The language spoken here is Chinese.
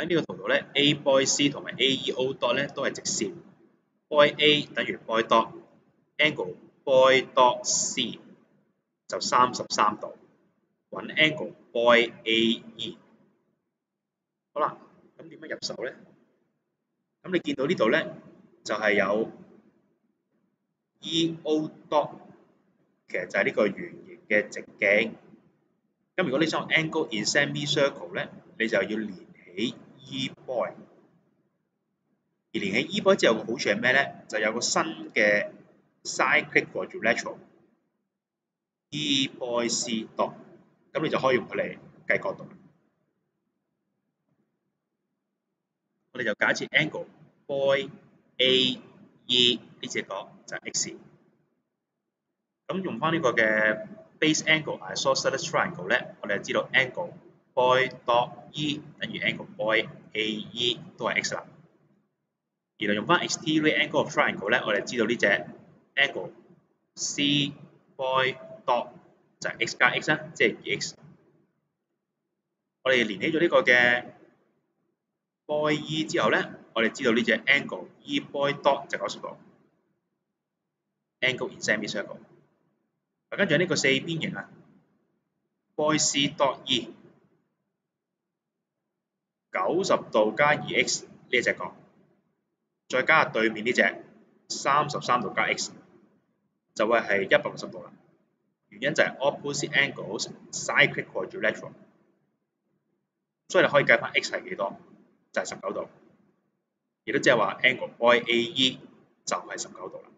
喺呢個圖度咧，A boy C 同埋 AEO dot 咧都係直線，boy A 等於 boy dot，angle boy dot C 就三十三度，揾 angle boy AE。好啦，咁點樣入手咧？咁你見到呢度咧，就係有 EO dot，其實就係呢個圓形嘅直徑。咁如果你想 angle in semicircle 咧，你就要連起 E boy。而連起 E boy 之後嘅好處係咩咧？就有個新嘅 cyclic quadrilateral E boy C dot，咁你就可以用佢嚟計角度。我哋就假設 angle boy A E 呢隻角就係 x，咁用翻呢個嘅 base angle isosceles triangle 咧，我哋就知道 angle boy dot E 等於 angle boy A E 都係 x 啦。然後用翻 exterior angle of triangle 咧，我哋知道呢隻 angle C boy dot 就係 x 加 x 啦，即係二 x。我哋連起咗呢個嘅 boy E 之後咧，我哋知道呢隻 angle E boy dot 就九十度，angle in semicircle。跟住呢個四邊形啊，boy C dot E 九十度加二 x 呢只角，再加下對面呢只三十三度加 x，就會係一百六十度啦。原因就係 opposite angles cyclic quadrilateral，所以你可以計翻 x 係幾多？就係十九度，亦都即係話 angle boy AE 就係十九度啦。